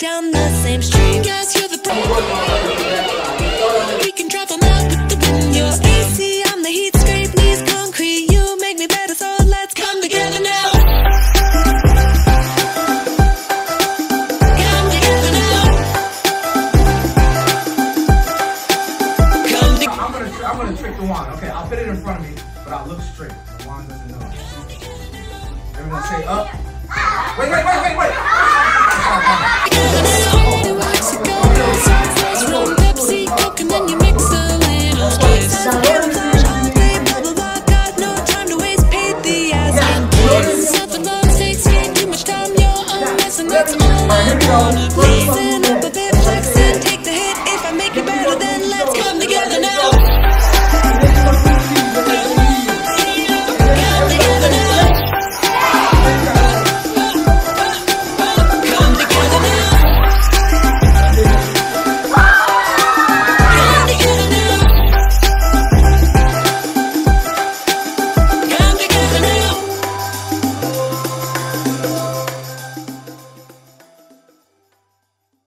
down the same street. Guess you're the problem. We can travel now with the wind. You're AC, I'm the heat, scrape knees, concrete. You make me better, so let's come together now. Come together now. Come together. I'm gonna, I'm gonna trick the wand. Okay, I'll put it in front of me, but I'll look straight. The wand doesn't know. Everyone say up. Wait, wait, wait, wait, wait. Let's all run, please.